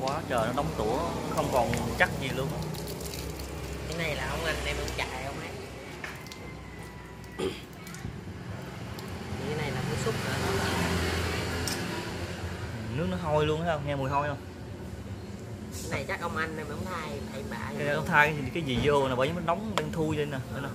quá trời nó đóng tủa không còn chắc gì luôn. Cái này là ông anh em ông chạy không ấy? Cái này là cái xúc nữa đó nước nó hôi luôn thấy không? Nghe mùi hôi không? Cái này chắc ông anh em ông thay thay bạ cái này nó thay cái gì vô nè bởi vì nó nóng đang thui lên nè đây nè